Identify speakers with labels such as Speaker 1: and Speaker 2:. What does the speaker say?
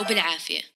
Speaker 1: وبالعافية.